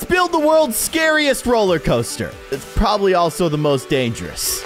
let's build the world's scariest roller coaster. It's probably also the most dangerous.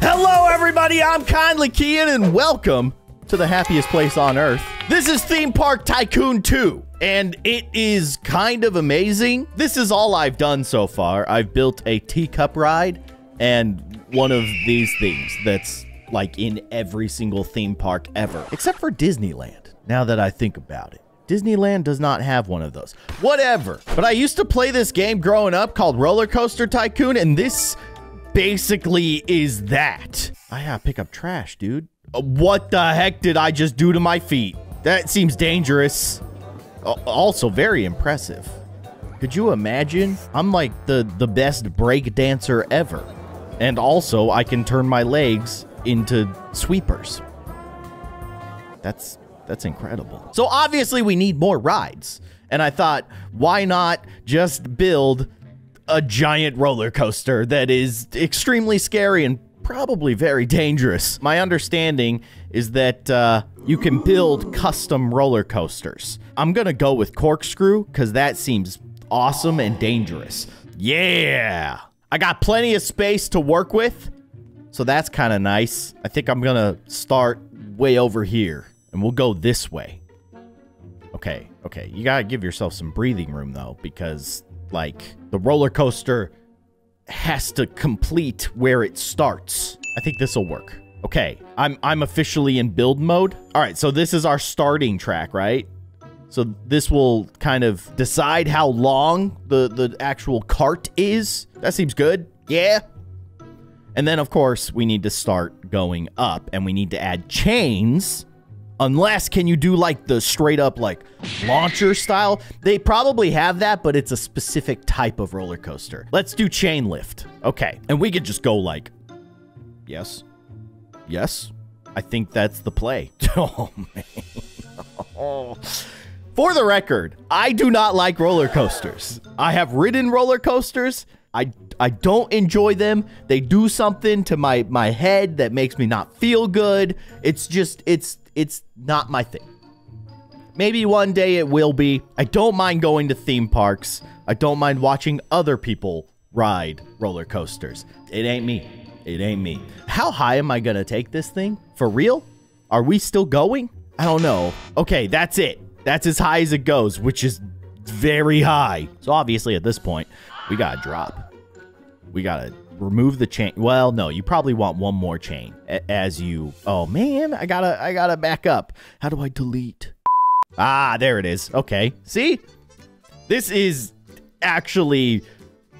Hello, everybody. I'm Kindly Keyin, and welcome to the happiest place on earth. This is Theme Park Tycoon 2, and it is kind of amazing. This is all I've done so far. I've built a teacup ride and one of these things that's like in every single theme park ever, except for Disneyland, now that I think about it. Disneyland does not have one of those. Whatever. But I used to play this game growing up called Roller Coaster Tycoon, and this basically is that. I gotta pick up trash, dude. Uh, What the heck did I just do to my feet? That seems dangerous. Also very impressive. Could you imagine? I'm like the, the best break dancer ever. And also, I can turn my legs into sweepers. That's that's incredible. So obviously we need more rides. And I thought, why not just build a giant roller coaster that is extremely scary and probably very dangerous. My understanding is that uh, you can build custom roller coasters. I'm gonna go with corkscrew because that seems awesome and dangerous. Yeah, I got plenty of space to work with, so that's kind of nice. I think I'm gonna start way over here, and we'll go this way. Okay, okay. You gotta give yourself some breathing room though, because like the roller coaster has to complete where it starts. I think this will work. Okay, I'm I'm officially in build mode. All right, so this is our starting track, right? So this will kind of decide how long the the actual cart is. That seems good. Yeah. And then of course, we need to start going up and we need to add chains Unless, can you do like the straight up like launcher style? They probably have that, but it's a specific type of roller coaster. Let's do chain lift. Okay. And we could just go like, yes, yes. I think that's the play. Oh, man. For the record, I do not like roller coasters. I have ridden roller coasters. I I don't enjoy them. They do something to my my head that makes me not feel good. It's just it's it's not my thing. Maybe one day it will be. I don't mind going to theme parks. I don't mind watching other people ride roller coasters. It ain't me. It ain't me. How high am I gonna take this thing? For real? Are we still going? I don't know. Okay, that's it. That's as high as it goes, which is very high. So obviously at this point, we gotta drop. We gotta remove the chain. Well, no, you probably want one more chain as you. Oh man, I gotta, I gotta back up. How do I delete? Ah, there it is. Okay, see, this is actually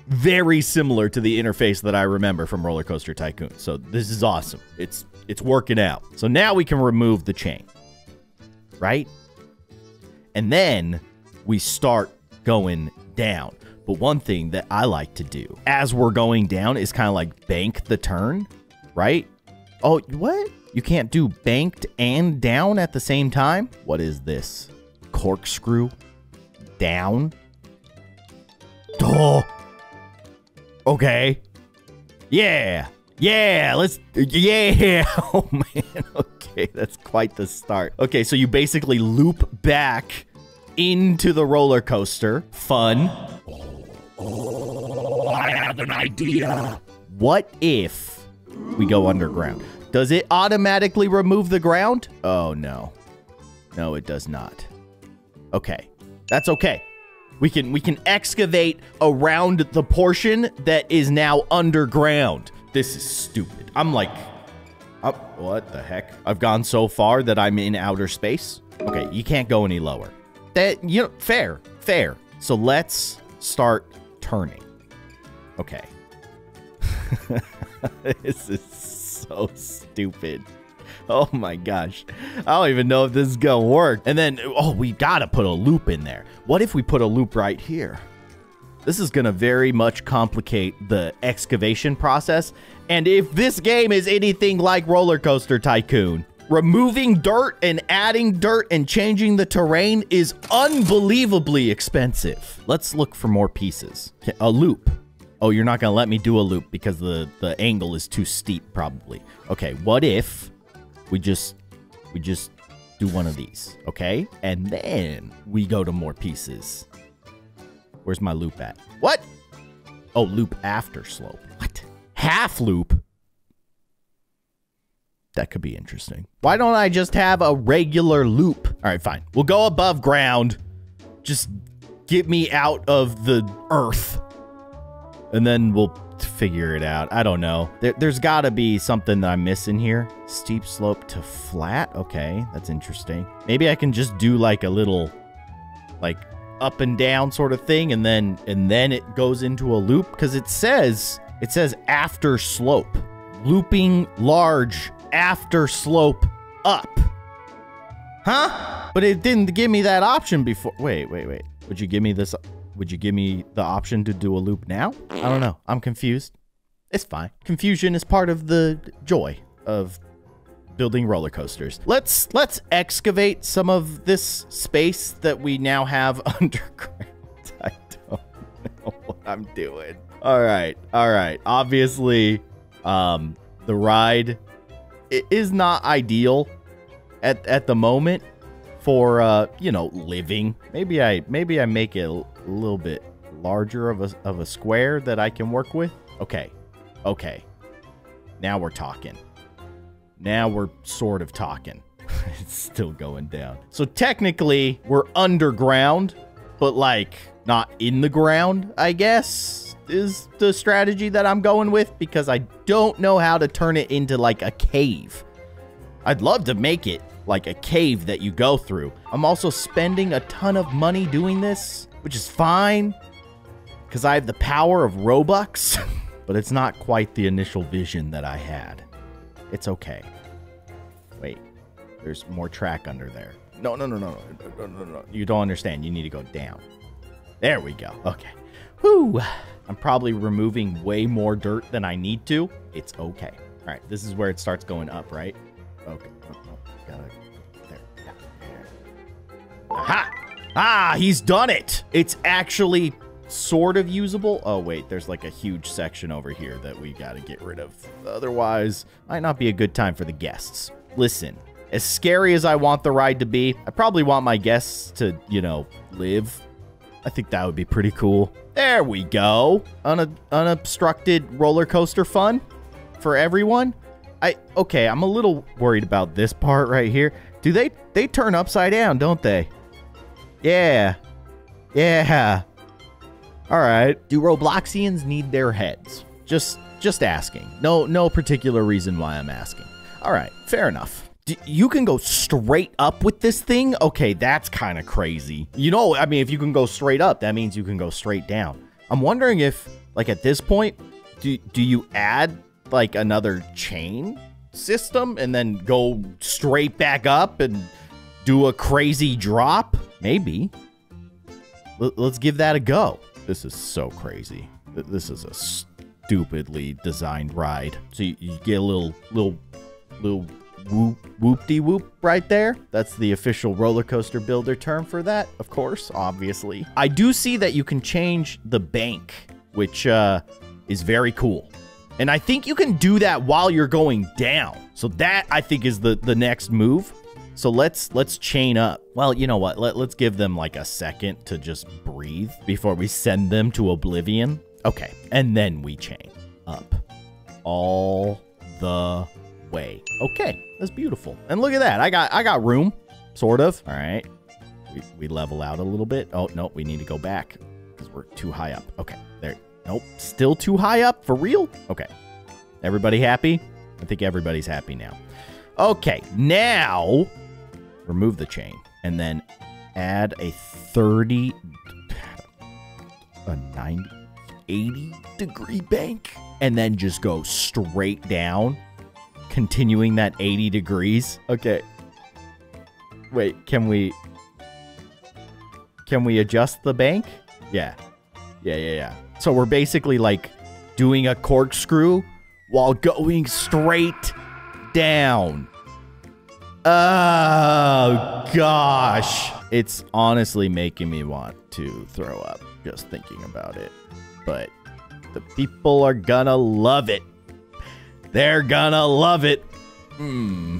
very similar to the interface that I remember from Roller Coaster Tycoon. So this is awesome. It's it's working out. So now we can remove the chain. Right? And then we start going down. But one thing that I like to do as we're going down is kind of like bank the turn, right? Oh, what? You can't do banked and down at the same time? What is this? Corkscrew down? Oh. Okay. Yeah. Yeah, let's yeah. Oh man. Okay, that's quite the start. Okay, so you basically loop back into the roller coaster. Fun. I have an idea. What if we go underground? Does it automatically remove the ground? Oh no. No, it does not. Okay. That's okay. We can we can excavate around the portion that is now underground. This is stupid. I'm like Oh, what the heck? I've gone so far that I'm in outer space. Okay, you can't go any lower. That you know, fair, fair. So let's start turning. Okay. this is so stupid. Oh my gosh. I don't even know if this is gonna work. And then, oh, we gotta put a loop in there. What if we put a loop right here? This is gonna very much complicate the excavation process. And if this game is anything like Roller Coaster Tycoon, removing dirt and adding dirt and changing the terrain is unbelievably expensive. Let's look for more pieces. A loop. Oh, you're not gonna let me do a loop because the, the angle is too steep, probably. Okay, what if we just we just do one of these, okay? And then we go to more pieces. Where's my loop at? What? Oh, loop after slope. What? Half loop? That could be interesting. Why don't I just have a regular loop? All right, fine. We'll go above ground. Just get me out of the earth. And then we'll figure it out. I don't know. There, has got to be something that I'm missing here. Steep slope to flat. Okay, that's interesting. Maybe I can just do like a little, like up and down sort of thing, and then and then it goes into a loop because it says it says after slope, looping large after slope up. Huh? But it didn't give me that option before. Wait, wait, wait. Would you give me this? Would you give me the option to do a loop now? I don't know. I'm confused. It's fine. Confusion is part of the joy of building roller coasters. Let's let's excavate some of this space that we now have underground. I don't know what I'm doing. All right. All right. Obviously, um the ride is not ideal at at the moment for uh, you know, living. Maybe I maybe I make it a little bit larger of a of a square that I can work with. Okay. Okay. Now we're talking. Now we're sort of talking. it's still going down. So technically, we're underground, but like not in the ground, I guess, is the strategy that I'm going with because I don't know how to turn it into like a cave. I'd love to make it like a cave that you go through. I'm also spending a ton of money doing this, which is fine because I have the power of Robux, but it's not quite the initial vision that I had. It's okay. Wait, there's more track under there. No, no, no, no, no, no, no, no. You don't understand. You need to go down. There we go. Okay. Whew. I'm probably removing way more dirt than I need to. It's okay. All right, this is where it starts going up, right? Okay. Oh, oh, gotta, there. Aha! Ah, he's done it! It's actually sort of usable. Oh, wait, there's like a huge section over here that we gotta get rid of. Otherwise, might not be a good time for the guests. Listen, as scary as I want the ride to be, I probably want my guests to, you know, live. I think that would be pretty cool. There we go. Un unobstructed roller coaster fun for everyone. I okay, I'm a little worried about this part right here. Do they they turn upside down, don't they? Yeah. Yeah. All right. Do Robloxians need their heads? Just just asking. No no particular reason why I'm asking. All right, fair enough. You can go straight up with this thing? Okay, that's kind of crazy. You know, I mean, if you can go straight up, that means you can go straight down. I'm wondering if, like, at this point, do, do you add, like, another chain system and then go straight back up and do a crazy drop? Maybe. L let's give that a go. This is so crazy. This is a stupidly designed ride. So you, you get a little, little little whoop whoop de whoop right there. That's the official roller coaster builder term for that, of course, obviously. I do see that you can change the bank, which uh, is very cool. And I think you can do that while you're going down. So that I think is the the next move. So let's let's chain up. Well, you know what? Let, let's give them like a second to just breathe before we send them to oblivion. Okay, and then we chain up all the way. Okay, that's beautiful. And look at that. I got I got room, sort of. All right. We, we level out a little bit. Oh, no, we need to go back because we're too high up. Okay, there. Nope, still too high up? For real? Okay. Everybody happy? I think everybody's happy now. Okay, now remove the chain and then add a 30, a 90, 80 degree bank and then just go straight down continuing that 80 degrees. Okay. Wait, can we... Can we adjust the bank? Yeah. Yeah, yeah, yeah. So we're basically like doing a corkscrew while going straight down. Oh, gosh. It's honestly making me want to throw up just thinking about it. But the people are gonna love it. They're gonna love it. Hmm.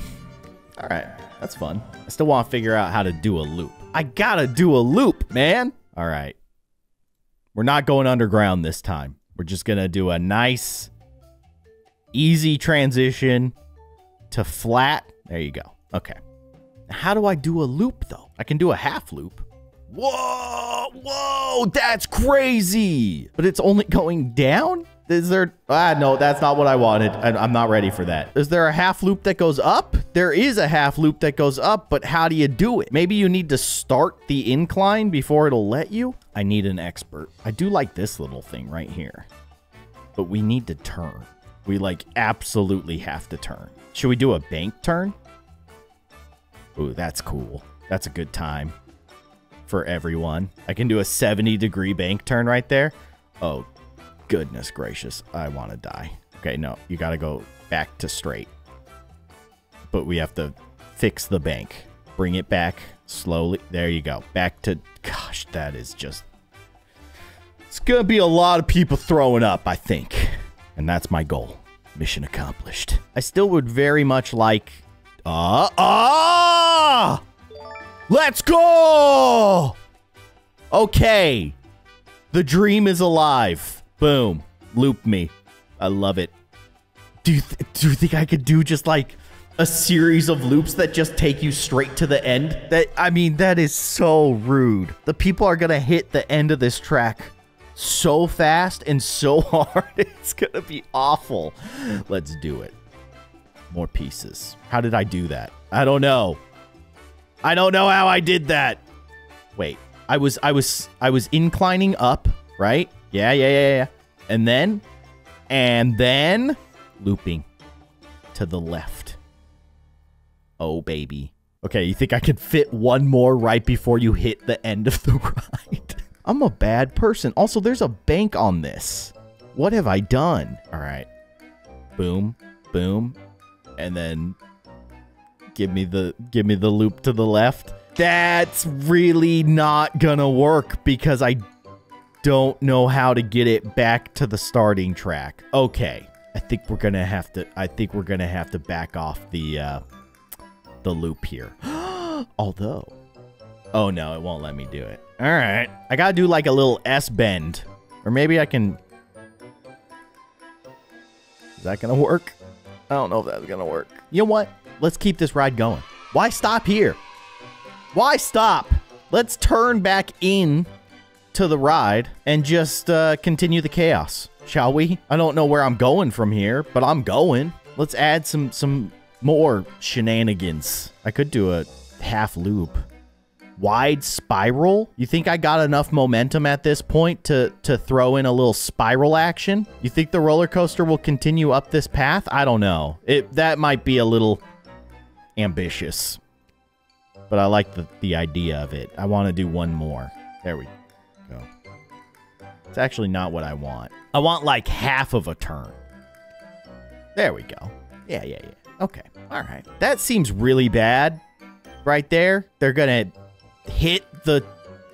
All right. That's fun. I still want to figure out how to do a loop. I gotta do a loop, man. All right. We're not going underground this time. We're just gonna do a nice, easy transition to flat. There you go. Okay. How do I do a loop, though? I can do a half loop. Whoa, whoa, that's crazy. But it's only going down? Is there, ah, no, that's not what I wanted. I, am not ready for that. Is there a half loop that goes up? There is a half loop that goes up, but how do you do it? Maybe you need to start the incline before it'll let you? I need an expert. I do like this little thing right here, but we need to turn. We like absolutely have to turn. Should we do a bank turn? Ooh, that's cool. That's a good time for everyone. I can do a 70 degree bank turn right there. Oh, goodness gracious. I want to die. Okay, no, you got to go back to straight. But we have to fix the bank. Bring it back slowly. There you go. Back to, gosh, that is just, it's going to be a lot of people throwing up, I think. And that's my goal. Mission accomplished. I still would very much like, uh, ah! Let's go! Okay. The dream is alive. Boom. Loop me. I love it. Do you, do you think I could do just like a series of loops that just take you straight to the end? That I mean, that is so rude. The people are going to hit the end of this track so fast and so hard. It's going to be awful. Let's do it. More pieces. How did I do that? I don't know. I don't know how I did that. Wait, I was I was I was inclining up, right? Yeah, yeah, yeah, yeah. And then and then looping to the left. Oh baby. Okay, you think I could fit one more right before you hit the end of the ride? I'm a bad person. Also, there's a bank on this. What have I done? All right. Boom, boom, and then give me the give me the loop to the left. That's really not gonna work because I don't know how to get it back to the starting track. Okay. I think we're gonna have to I think we're gonna have to back off the uh the loop here. Although Oh no, it won't let me do it. Alright. I gotta do like a little S bend. Or maybe I can Is that gonna work? I don't know if that's gonna work. You know what? Let's keep this ride going. Why stop here? Why stop? Let's turn back in to the ride and just uh, continue the chaos, shall we? I don't know where I'm going from here, but I'm going. Let's add some some more shenanigans. I could do a half loop. Wide spiral? You think I got enough momentum at this point to, to throw in a little spiral action? You think the roller coaster will continue up this path? I don't know. It That might be a little ambitious. But I like the, the idea of it. I want to do one more. There we go. It's actually not what I want. I want like half of a turn. There we go. Yeah, yeah, yeah. Okay. All right. That seems really bad right there. They're going to hit the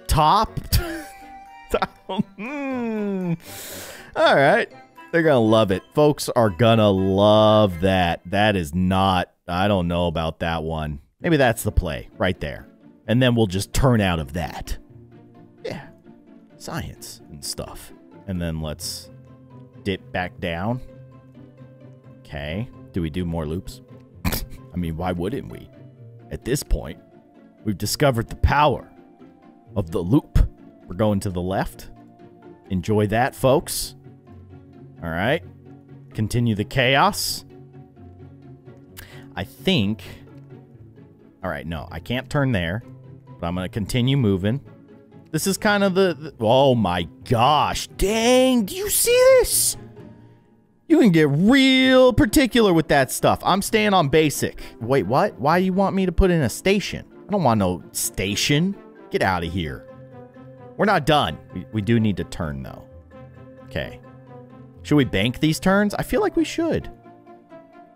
top. mm. All right. They're going to love it. Folks are going to love that. That is not, I don't know about that one. Maybe that's the play right there. And then we'll just turn out of that. Science and stuff. And then let's dip back down. Okay. Do we do more loops? I mean, why wouldn't we? At this point, We've discovered the power of the loop. We're going to the left. Enjoy that, folks. All right. Continue the chaos. I think... All right, no, I can't turn there. But I'm going to continue moving. This is kind of the, the... Oh, my gosh. Dang, do you see this? You can get real particular with that stuff. I'm staying on basic. Wait, what? Why do you want me to put in a station? I don't want no station. Get out of here. We're not done. We, we do need to turn, though. Okay. Should we bank these turns? I feel like we should.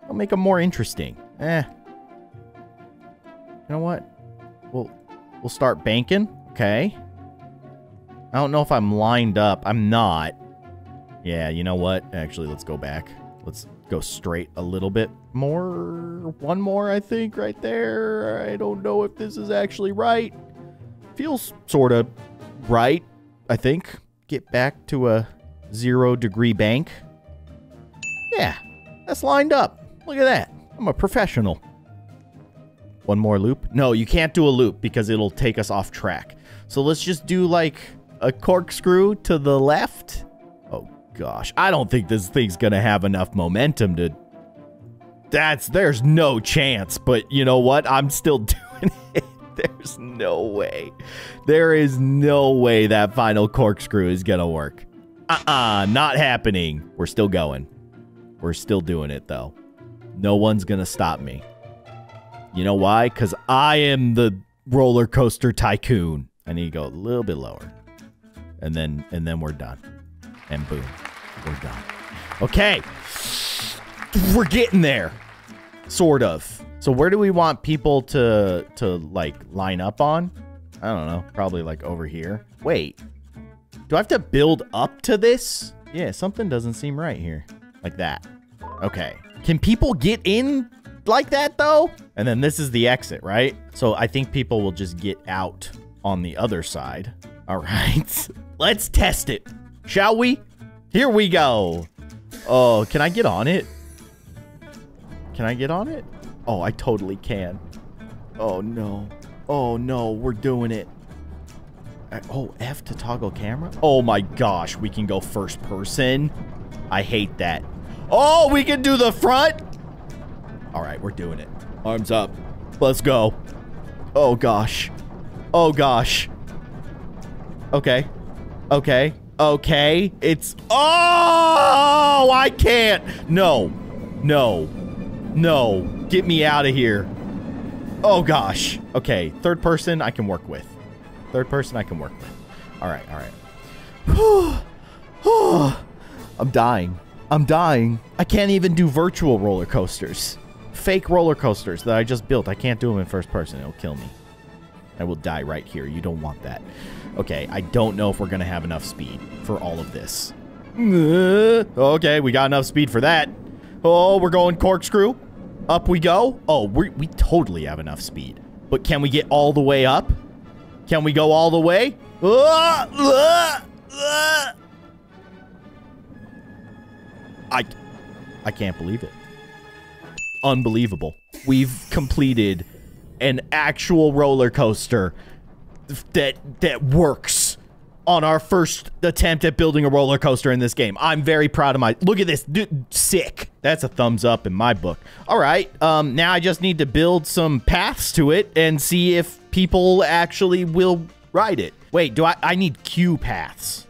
I'll make them more interesting. Eh. You know what? We'll, we'll start banking. Okay. I don't know if I'm lined up. I'm not. Yeah, you know what? Actually, let's go back. Let's go straight a little bit. more, one more, I think, right there. I don't know if this is actually right. Feels sort of right, I think. Get back to a zero degree bank. Yeah, that's lined up. Look at that. I'm a professional. One more loop? No, you can't do a loop because it'll take us off track. So let's just do like a corkscrew to the left. Oh gosh, I don't think this thing's gonna have enough momentum to that's there's no chance, but you know what? I'm still doing it. There's no way. There is no way that final corkscrew is gonna work. Uh-uh, not happening. We're still going. We're still doing it though. No one's gonna stop me. You know why? Because I am the roller coaster tycoon. I need to go a little bit lower. And then and then we're done. And boom. We're done. Okay we're getting there. Sort of. So where do we want people to to like line up on? I don't know. Probably like over here. Wait. Do I have to build up to this? Yeah, something doesn't seem right here. Like that. Okay. Can people get in like that though? And then this is the exit, right? So I think people will just get out on the other side. All right. Let's test it. Shall we? Here we go. Oh, can I get on it? Can I get on it? Oh, I totally can. Oh, no. Oh, no. We're doing it. Uh, oh, F to toggle camera? Oh, my gosh. We can go first person. I hate that. Oh, we can do the front? All right, we're doing it. Arms up. Let's go. Oh, gosh. Oh, gosh. Okay. Okay. Okay. It's... Oh, I can't. No. No. No. Get me out of here. Oh, gosh. Okay. Third person I can work with. Third person I can work with. All right. All right. I'm dying. I'm dying. I can't even do virtual roller coasters. Fake roller coasters that I just built. I can't do them in first person. It'll kill me. I will die right here. You don't want that. Okay, I don't know if we're going to have enough speed for all of this. Okay, we got enough speed for that. Oh, we're going corkscrew. Up we go. Oh, we we totally have enough speed. But can we get all the way up? Can we go all the way? I, I can't believe it. Unbelievable. We've completed an actual roller coaster that that works on our first attempt at building a roller coaster in this game. I'm very proud of my. Look at this, Dude, sick. That's a thumbs up in my book. All right, um, now I just need to build some paths to it and see if people actually will ride it. Wait, do I? I need queue paths.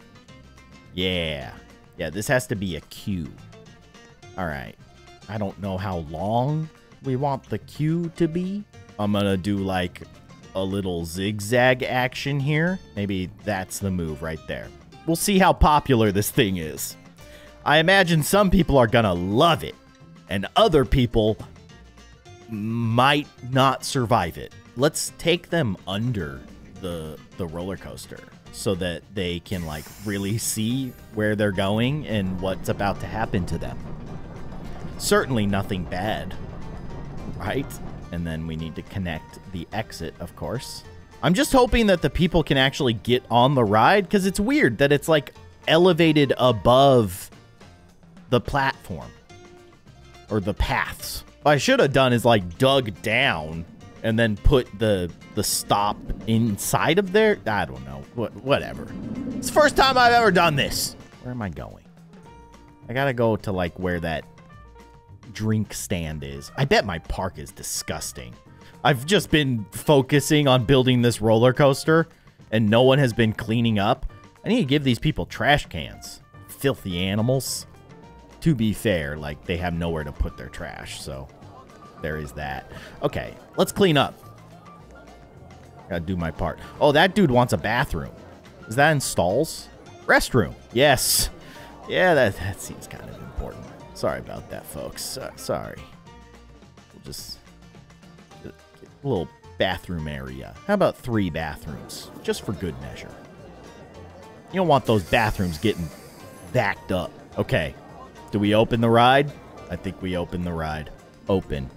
Yeah, yeah. This has to be a queue. All right. I don't know how long we want the queue to be. I'm gonna do like a little zigzag action here. Maybe that's the move right there. We'll see how popular this thing is. I imagine some people are gonna love it, and other people might not survive it. Let's take them under the the roller coaster so that they can like really see where they're going and what's about to happen to them. Certainly nothing bad, right? And then we need to connect the exit, of course. I'm just hoping that the people can actually get on the ride because it's weird that it's like elevated above the platform or the paths. What I should have done is like dug down and then put the the stop inside of there. I don't know. What whatever. It's the first time I've ever done this. Where am I going? I gotta go to like where that drink stand is. I bet my park is disgusting. I've just been focusing on building this roller coaster and no one has been cleaning up. I need to give these people trash cans. Filthy animals. To be fair, like they have nowhere to put their trash, so there is that. Okay, let's clean up. Gotta do my part. Oh, that dude wants a bathroom. Is that in stalls? Restroom. Yes. Yeah, that, that seems kind of important. Sorry about that, folks. Sorry. We'll just a little bathroom area. How about three bathrooms? Just for good measure. You don't want those bathrooms getting backed up. Okay. Do we open the ride? I think we open the ride. open.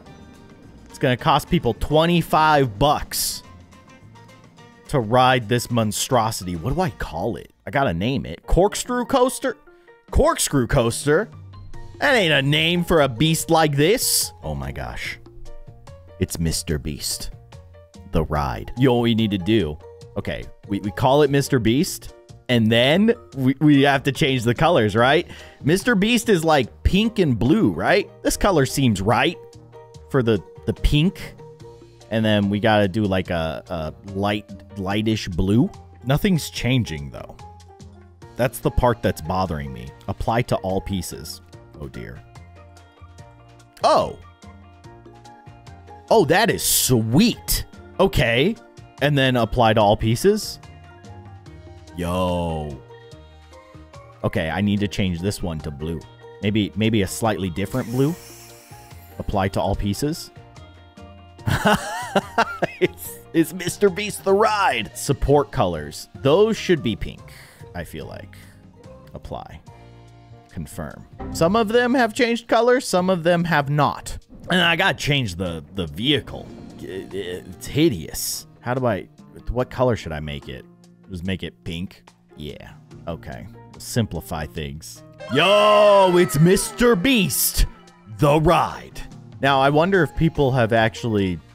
It's going to cost people 25 bucks to ride this monstrosity. What do I call it? I got to name it. Corkscrew coaster? Corkscrew coaster? That ain't a name for a beast like this. Oh my gosh. It's Mr. Beast. The ride. You know what we need to do? Okay, we, we call it Mr. Beast, and then we, we have to change the colors, right? Mr. Beast is like pink and blue, right? This color seems right for the, the pink. And then we gotta do like a, a light, lightish blue. Nothing's changing though. That's the part that's bothering me. Apply to all pieces. Oh dear. Oh. Oh, that is sweet. Okay. And then apply to all pieces. Yo. Okay, I need to change this one to blue. Maybe maybe a slightly different blue. Apply to all pieces. it's, it's Mr. Beast the Ride. Support colors. Those should be pink, I feel like. Apply. Confirm. Some of them have changed color, some of them have not. And I gotta change the, the vehicle. It's hideous. How do I... What color should I make it? Just make it pink? Yeah. Okay. Simplify things. Yo, it's Mr. Beast, the ride. Now, I wonder if people have actually...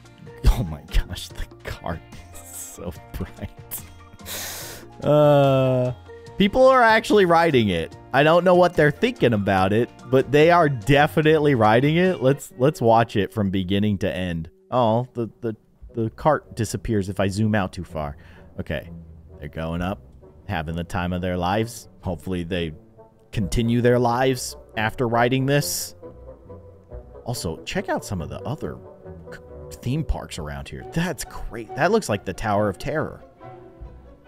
Oh my gosh, the cart is so bright. Uh... People are actually riding it. I don't know what they're thinking about it, but they are definitely riding it. Let's let's watch it from beginning to end. Oh, the the the cart disappears if I zoom out too far. Okay. They're going up, having the time of their lives. Hopefully they continue their lives after riding this. Also, check out some of the other theme parks around here. That's great. That looks like the Tower of Terror.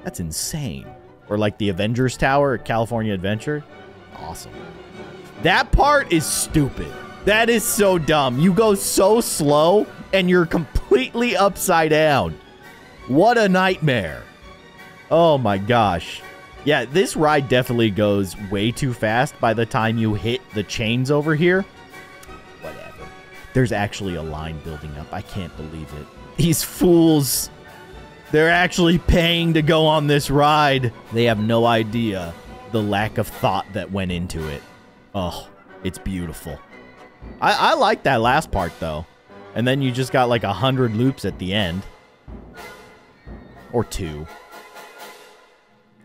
That's insane. Or like the Avengers Tower at California Adventure. Awesome. That part is stupid. That is so dumb. You go so slow and you're completely upside down. What a nightmare. Oh my gosh. Yeah, this ride definitely goes way too fast by the time you hit the chains over here. Whatever. There's actually a line building up. I can't believe it. These fools they're actually paying to go on this ride. They have no idea the lack of thought that went into it. Oh, it's beautiful. I, I like that last part, though. And then you just got like a hundred loops at the end. Or two.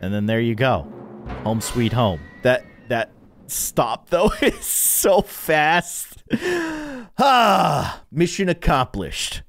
And then there you go. Home sweet home. That that stop though is so fast. Ah, mission accomplished.